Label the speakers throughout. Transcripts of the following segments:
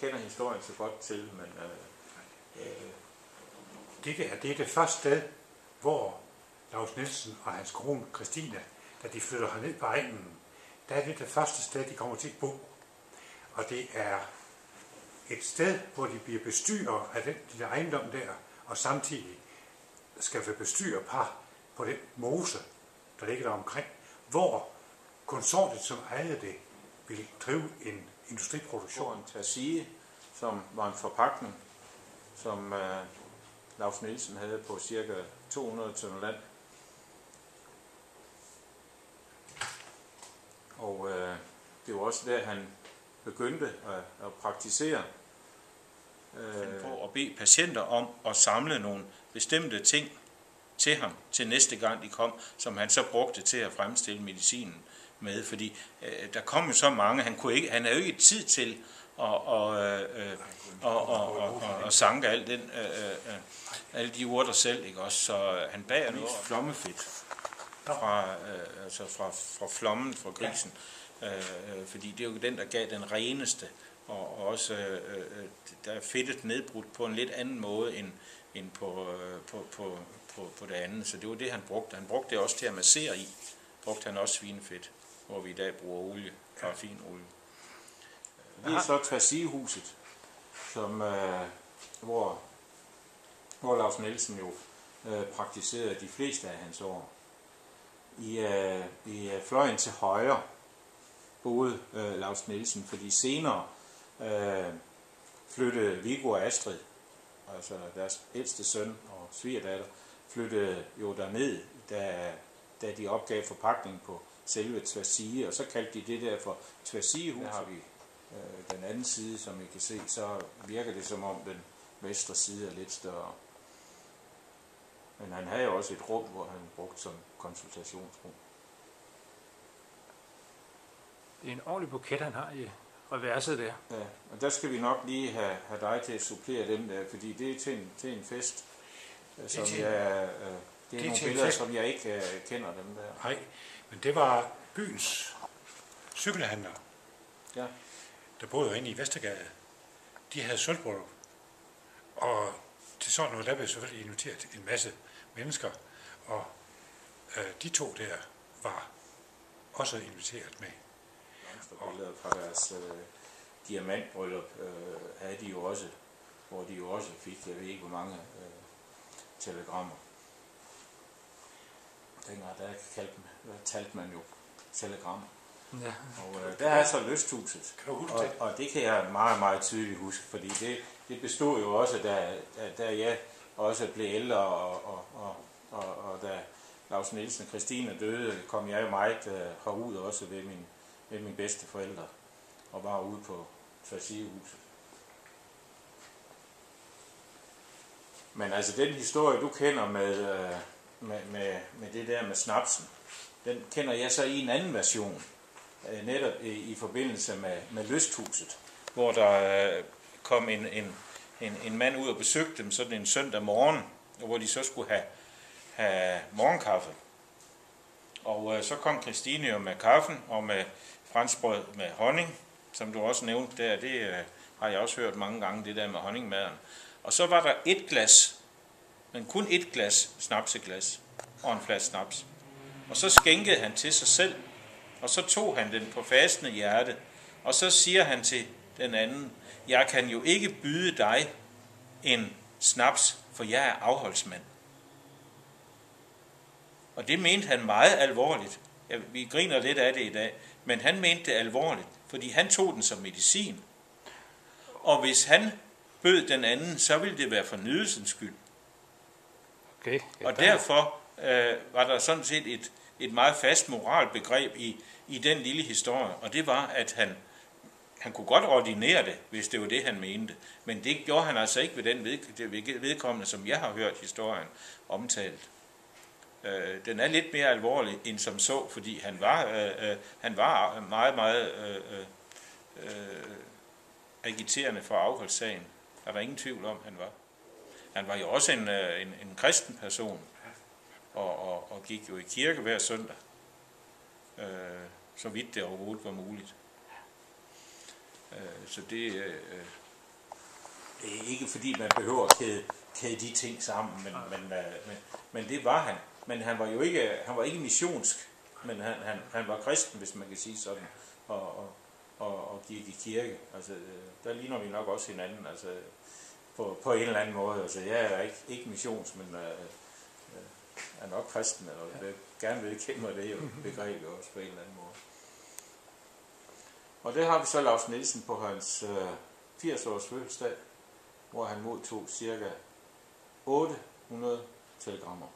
Speaker 1: kender historien så godt til, men øh, øh,
Speaker 2: Det der, det er det første sted, hvor Lars Nielsen og hans kone Christine, da de flytter herned på egnen, der er det det første sted, de kommer til at bo. Og det er et sted, hvor de bliver bestyrer af den lille ejendom der, og samtidig skal være bestyrerpar på den mose, der ligger der omkring, hvor konsortiet, som ejede det, vil drive en industriproduktion.
Speaker 1: Fjorden Tersie, som var en forpakning, som øh, Lars Nielsen havde på cirka 200 tønder land. Og øh, det var også der, han begyndte at, at praktisere. Øh,
Speaker 3: på at bede patienter om at samle nogle bestemte ting til ham til næste gang de kom, som han så brugte til at fremstille medicinen med, fordi øh, der kom jo så mange, han, kunne ikke, han havde jo ikke tid til at, og, øh, øh, og, og, og, og, sanke al den, øh, øh, alle de urter selv, ikke også? Så han bager noget flommefedt fra, øh, altså fra, fra flommen fra grisen, øh, øh, fordi det er jo den, der gav den reneste, og og også øh, øh, der er fedtet nedbrudt på en lidt anden måde end, end på, øh, på, på, på, på det andet. Så det var det, han brugte. Han brugte det også til at massere i. Brugte han også svinefedt, hvor vi i dag bruger olie, paraffinolie.
Speaker 1: Det er så Tversigehuset, som, øh, hvor, hvor Lars Nielsen jo øh, praktiserede de fleste af hans år. I, øh, i øh, fløjen til højre boede øh, Lars Nielsen, fordi senere øh, flyttede Viggo og Astrid, altså deres ældste søn og svigerdatter, flyttede jo derned, da, da de opgav forpakning på selve Tversige, og så kaldte de det der for Tversigehuset. Der har vi øh, den anden side, som I kan se, så virker det som om den vestre side er lidt større. Men han havde jo også et rum, hvor han brugte som konsultationsrum.
Speaker 4: Det er en ordentlig buket, han har i reverset der.
Speaker 1: Ja, og der skal vi nok lige have, have dig til at supplere dem der, fordi det er til en, til en fest, som jeg, øh, det er,
Speaker 2: er
Speaker 1: nogle billeder, som jeg ikke øh, kender dem der.
Speaker 2: Nej, men det var byens cykelhandler,
Speaker 1: Ja.
Speaker 2: der boede inde i Vestergade. De havde sølvbryllup. Og til sådan noget, der blev selvfølgelig inviteret en masse mennesker. Og øh, de to der var også inviteret med.
Speaker 1: Billeder fra deres øh, diamantbryllup øh, havde de jo også, hvor de jo også fik, jeg ved ikke hvor mange øh, telegrammer. Dengang der kaldte man, der talte man jo telegrammer.
Speaker 4: Ja.
Speaker 1: Og øh, der er så lysthuset.
Speaker 2: Kan du huske
Speaker 1: Og,
Speaker 2: det?
Speaker 1: og det kan jeg meget, meget tydeligt huske, fordi det, det bestod jo også, da, da, da jeg også blev ældre, og, og, og, og, og da Lars Nielsen og Christine døde, kom jeg jo meget øh, herud også ved min, ved mine bedste forældre, og var ude på Tversigehuset. Men altså den historie, du kender med, øh, med, med, med det der med snapsen, den kender jeg så i en anden version øh, netop i, i forbindelse med, med lysthuset.
Speaker 3: hvor der øh, kom en, en, en, en mand ud og besøgte dem sådan en søndag morgen, og hvor de så skulle have, have morgenkaffe. Og øh, så kom Christine jo med kaffen og med franskbrød med honning, som du også nævnte der. Det øh, har jeg også hørt mange gange, det der med honningmaden. Og så var der et glas, men kun et glas snapseglas og en flaske snaps. Og så skænkede han til sig selv, og så tog han den på fastende hjerte, og så siger han til den anden, jeg kan jo ikke byde dig en snaps, for jeg er afholdsmand. Og det mente han meget alvorligt. Ja, vi griner lidt af det i dag, men han mente det alvorligt, fordi han tog den som medicin. Og hvis han bød den anden, så ville det være for nydelsens skyld.
Speaker 4: Okay.
Speaker 3: Og
Speaker 4: der-
Speaker 3: derfor øh, var der sådan set et, et meget fast moralbegreb i, i den lille historie, og det var, at han, han kunne godt ordinere det, hvis det var det, han mente, men det gjorde han altså ikke ved den vedkommende, som jeg har hørt historien omtalt. Øh, den er lidt mere alvorlig end som så, fordi han var, øh, øh, han var meget, meget øh, øh, øh, agiterende for afholdssagen. Der er der ingen tvivl om, han var. Han var jo også en, øh, en, en kristen person, og, og, og gik jo i kirke hver søndag, øh, så vidt det overhovedet var muligt. Øh, så det, øh,
Speaker 1: det er ikke fordi, man behøver at kæde, kæde de ting sammen, men, men, øh, men, men det var han. Men han var jo ikke, han var ikke missionsk, men han, han, han var kristen, hvis man kan sige sådan, og, og, og, og gik i kirke. Altså, øh, der ligner vi nok også hinanden, altså, på, på en eller anden måde. Altså, jeg er ikke, ikke missions, men øh, øh, er nok kristen, ja. vil gerne vedkende mig det jo, begreb jo også på en eller anden måde. Og det har vi så Lars Nielsen på hans øh, 80-års fødselsdag, hvor han modtog cirka 800 telegrammer,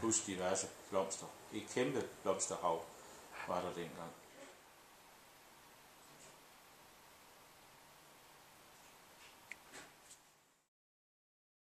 Speaker 1: plus diverse blomster. Et kæmpe blomsterhav var der dengang.